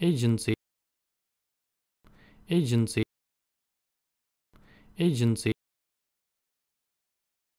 agency. Agency. Agency.